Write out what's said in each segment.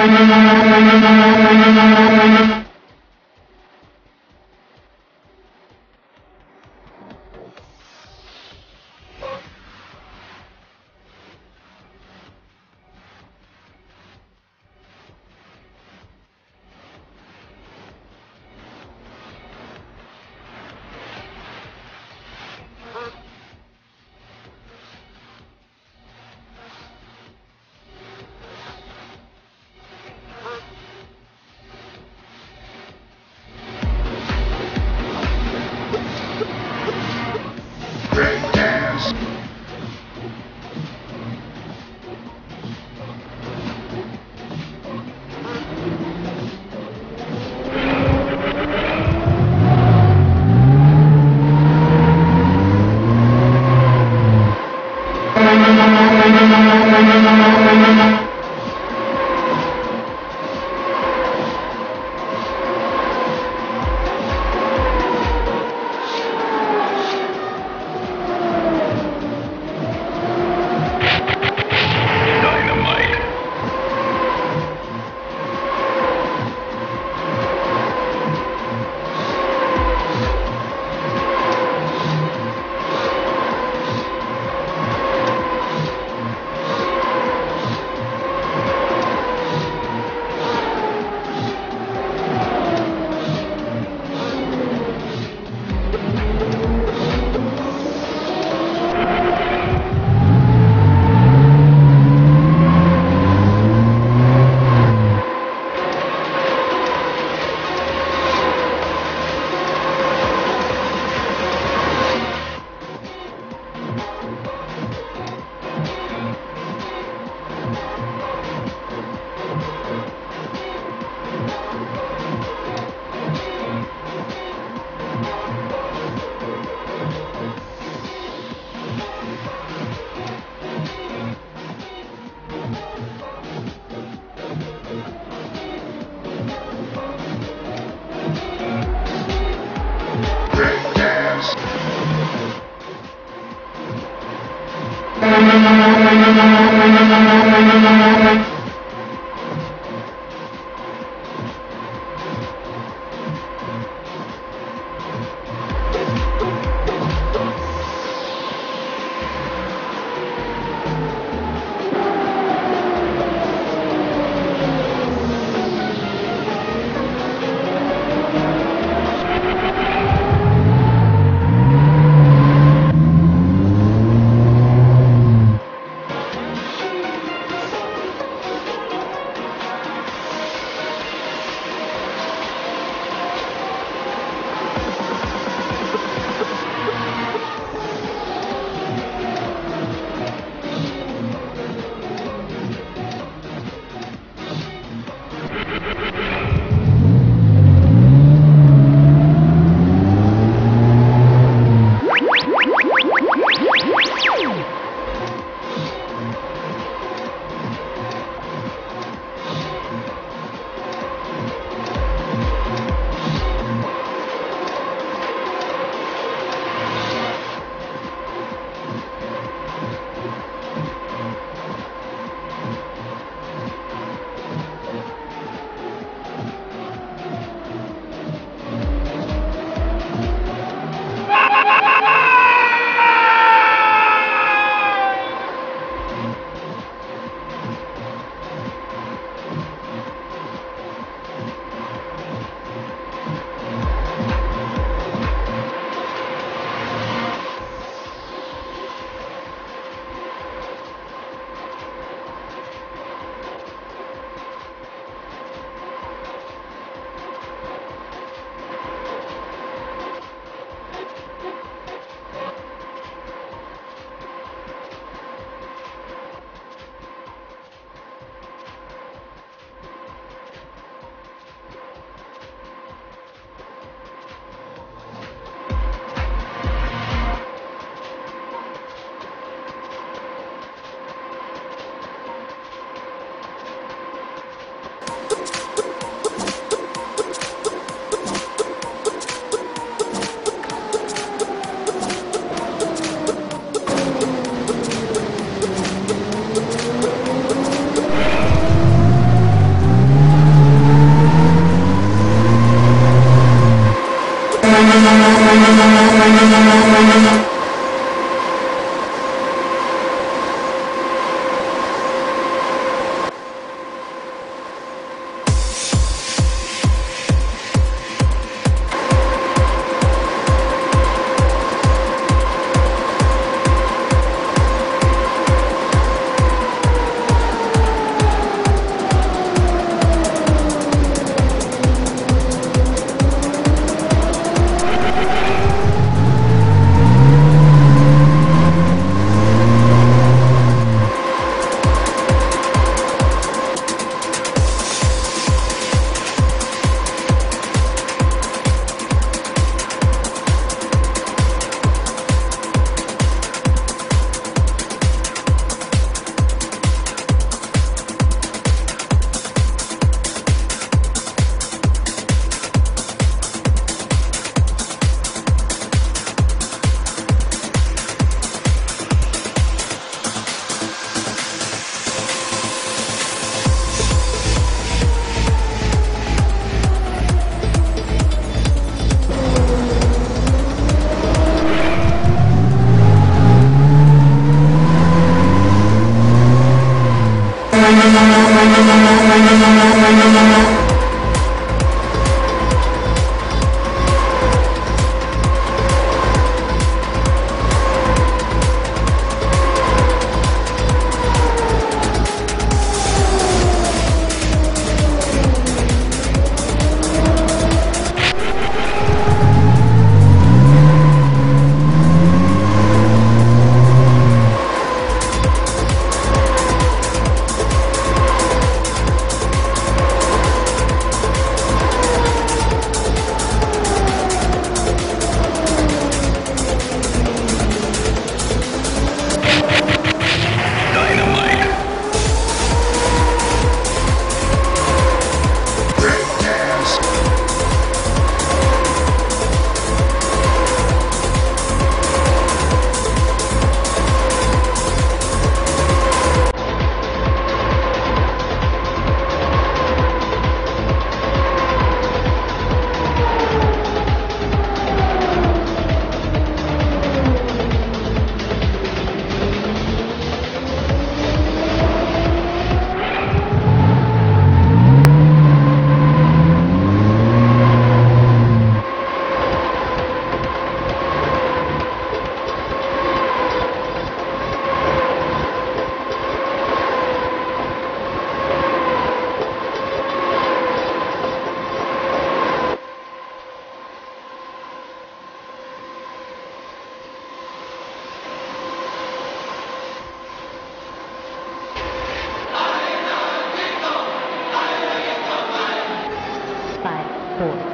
Thank you. Thank you. Pastor.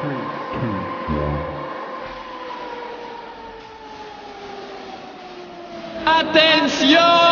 Three. ¡Atención!